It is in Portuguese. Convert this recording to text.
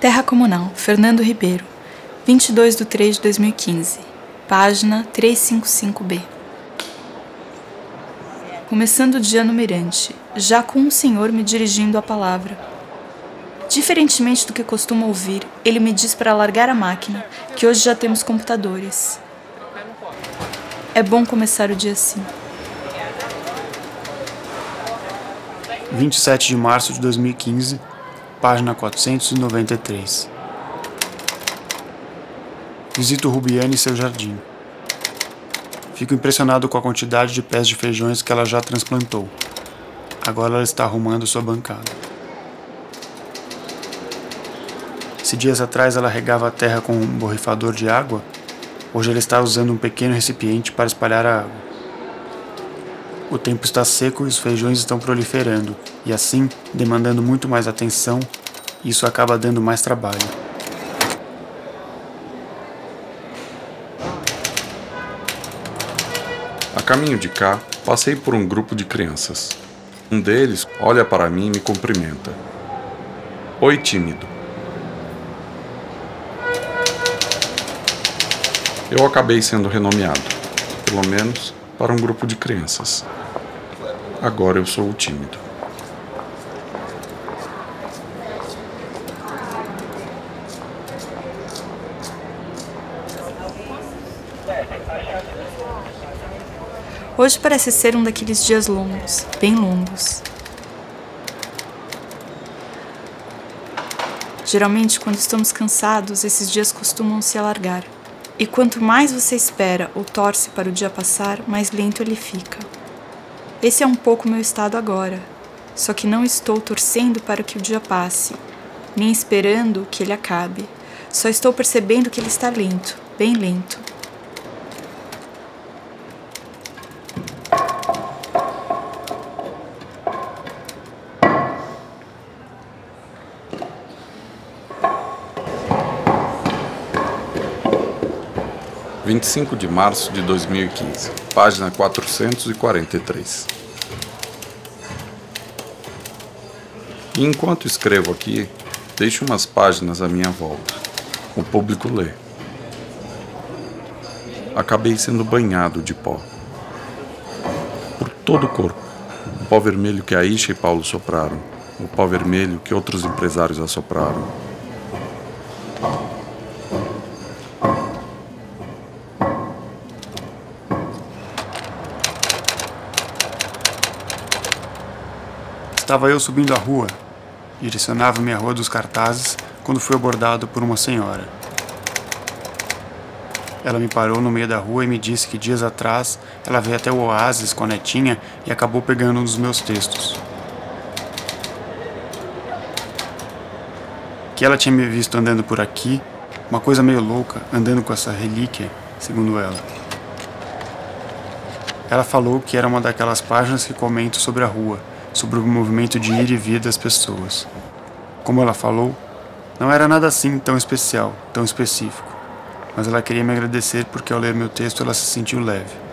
Terra Comunal, Fernando Ribeiro, 22 de 3 de 2015, página 355b. Começando o dia no Mirante, já com um senhor me dirigindo a palavra. Diferentemente do que costumo ouvir, ele me diz para largar a máquina, que hoje já temos computadores. É bom começar o dia assim. 27 de março de 2015, página 493. Visito Rubiane e seu jardim. Fico impressionado com a quantidade de pés de feijões que ela já transplantou. Agora ela está arrumando sua bancada. Se dias atrás ela regava a terra com um borrifador de água, hoje ela está usando um pequeno recipiente para espalhar a água. O tempo está seco e os feijões estão proliferando, e assim, demandando muito mais atenção, isso acaba dando mais trabalho. A caminho de cá, passei por um grupo de crianças. Um deles olha para mim e me cumprimenta. Oi, tímido. Eu acabei sendo renomeado, pelo menos para um grupo de crianças. Agora eu sou o tímido. Hoje parece ser um daqueles dias longos, bem longos. Geralmente, quando estamos cansados, esses dias costumam se alargar. E quanto mais você espera ou torce para o dia passar, mais lento ele fica. Esse é um pouco meu estado agora. Só que não estou torcendo para que o dia passe, nem esperando que ele acabe. Só estou percebendo que ele está lento, bem lento. Vinte e cinco de março de dois mil e quinze, página quatrocentos e quarenta três. Enquanto escrevo aqui, deixo umas páginas à minha volta. O público lê. Acabei sendo banhado de pó. Por todo o corpo. O pó vermelho que a Isha e Paulo sopraram. O pó vermelho que outros empresários assopraram. Estava eu subindo a rua, direcionava-me à Rua dos Cartazes, quando fui abordado por uma senhora. Ela me parou no meio da rua e me disse que dias atrás ela veio até o Oasis com a netinha e acabou pegando um dos meus textos. Que ela tinha me visto andando por aqui, uma coisa meio louca, andando com essa relíquia, segundo ela. Ela falou que era uma daquelas páginas que comento sobre a rua, sobre o movimento de ir e vir das pessoas. Como ela falou, não era nada assim tão especial, tão específico, mas ela queria me agradecer porque ao ler meu texto ela se sentiu leve.